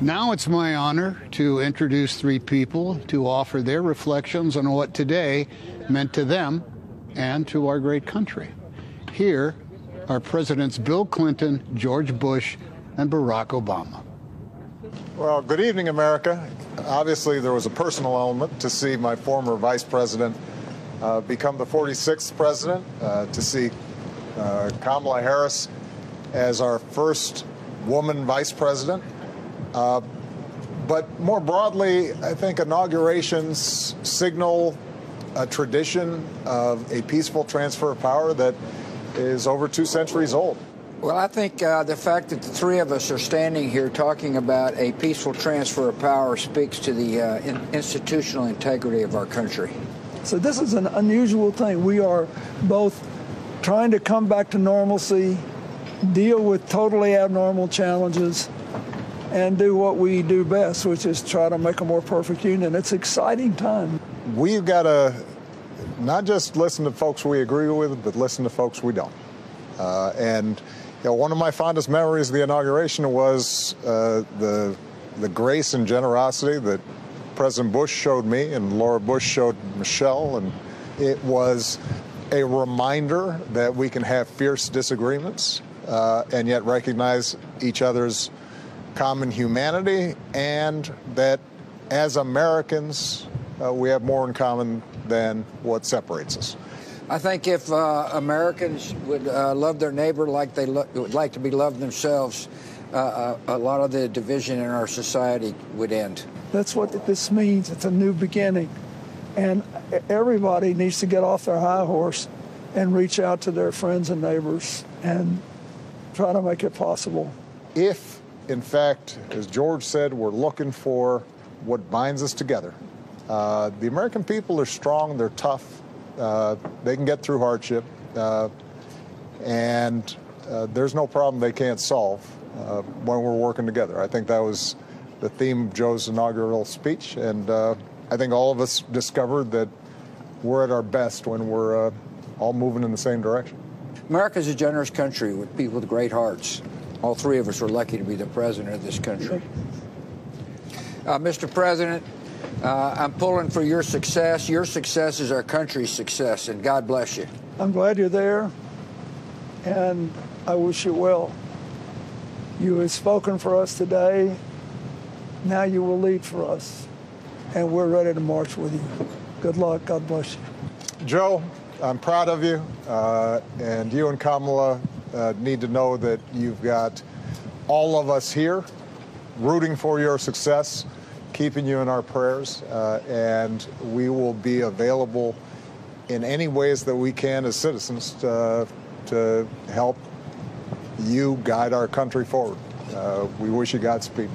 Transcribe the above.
Now it's my honor to introduce three people to offer their reflections on what today meant to them and to our great country. Here are Presidents Bill Clinton, George Bush, and Barack Obama. Well, good evening, America. Obviously, there was a personal element to see my former vice president uh, become the 46th president, uh, to see uh, Kamala Harris as our first woman vice president. Uh, but more broadly, I think inaugurations signal a tradition of a peaceful transfer of power that is over two centuries old. Well, I think uh, the fact that the three of us are standing here talking about a peaceful transfer of power speaks to the uh, in institutional integrity of our country. So, this is an unusual thing. We are both trying to come back to normalcy, deal with totally abnormal challenges, and do what we do best, which is try to make a more perfect union. It's exciting time. We've got to not just listen to folks we agree with, but listen to folks we don't. Uh, and you know, one of my fondest memories of the inauguration was uh, the the grace and generosity that President Bush showed me and Laura Bush showed Michelle, and it was a reminder that we can have fierce disagreements uh, and yet recognize each other's common humanity, and that as Americans, uh, we have more in common than what separates us. I think if uh, Americans would uh, love their neighbor like they lo- would like to be loved themselves, uh, uh, a lot of the division in our society would end. That's what this means. It's a new beginning. And everybody needs to get off their high horse and reach out to their friends and neighbors and try to make it possible. If, in fact, as George said, we're looking for what binds us together, uh, the American people are strong, they're tough, uh, they can get through hardship, uh, and uh, there's no problem they can't solve uh, when we're working together. I think that was the theme of Joe's inaugural speech, and uh, I think all of us discovered that we're at our best when we're all moving in the same direction. America's a generous country with people with great hearts. All three of us are lucky to be the president of this country. Mr. President, uh, I'm pulling for your success. Your success is our country's success, and God bless you. I'm glad you're there, and I wish you well. You have spoken for us today. Now you will lead for us, and we're ready to march with you. Good luck. God bless you. Joe, I'm proud of you, uh, and you and Kamala uh, need to know that you've got all of us here rooting for your success keeping you in our prayers, uh, and we will be available in any ways that we can as citizens to, to help you guide our country forward. Uh, we wish you Godspeed.